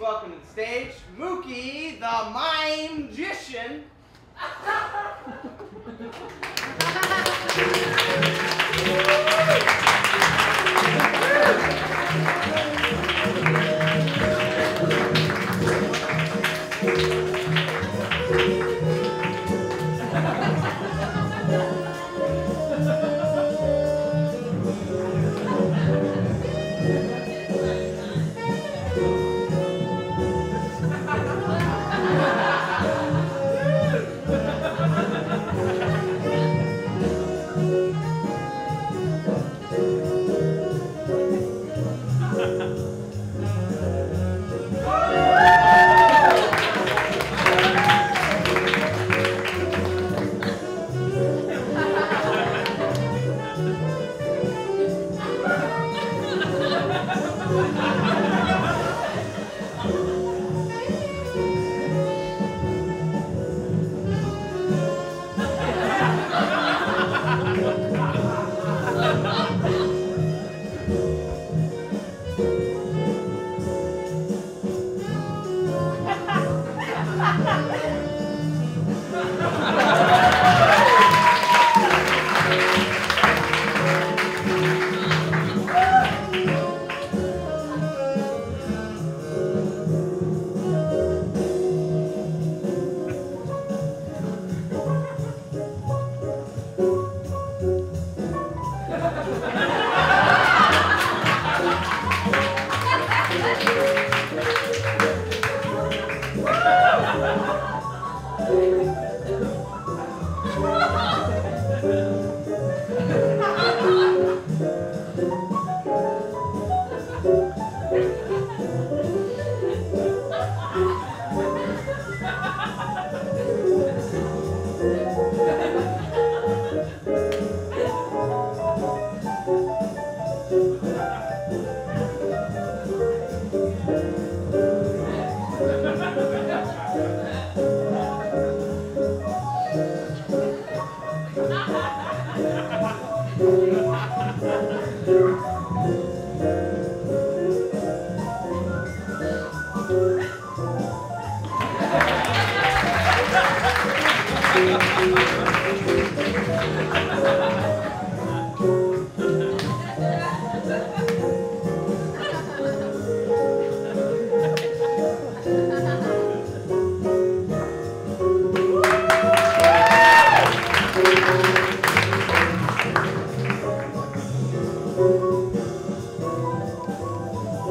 welcome to the stage Mookie, the mime magician. Ha ha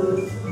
Música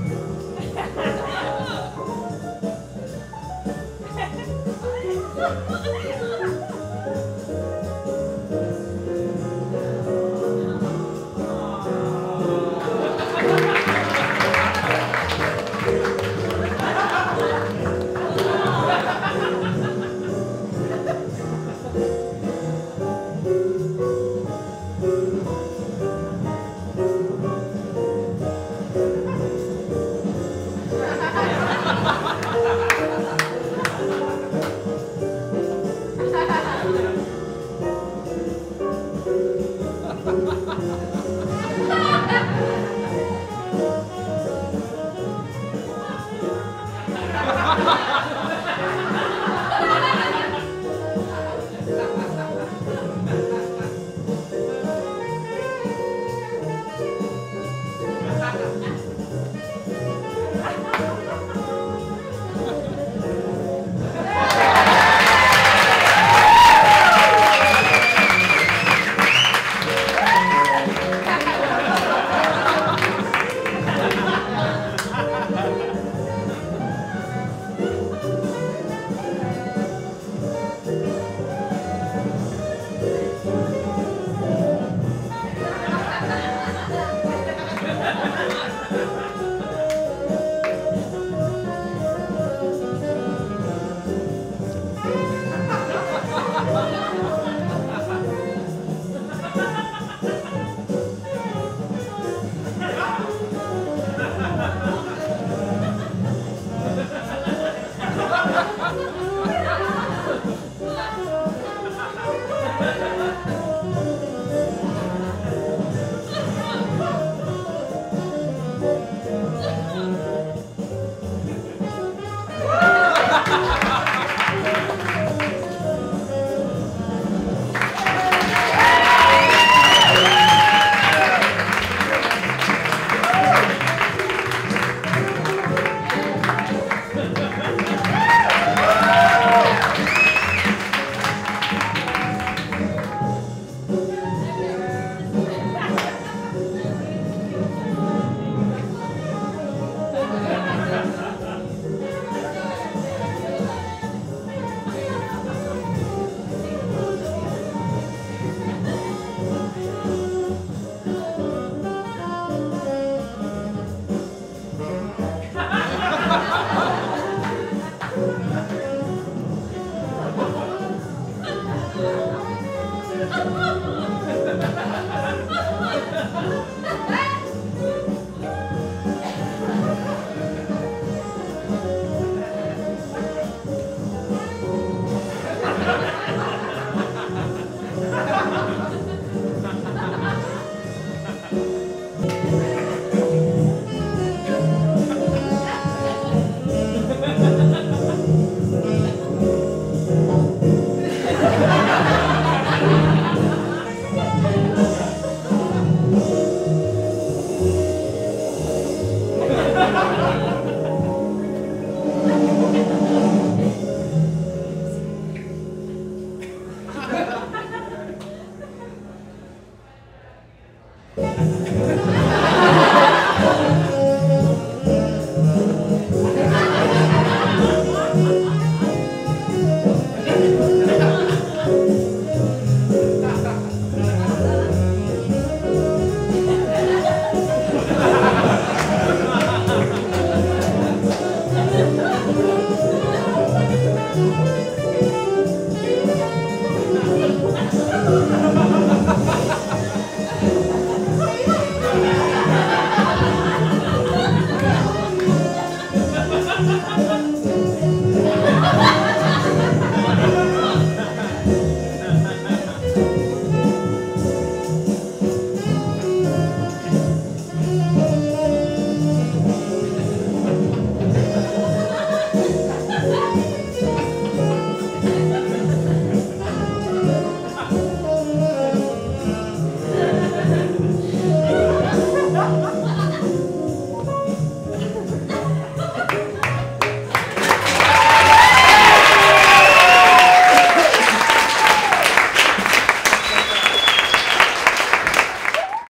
Gracias.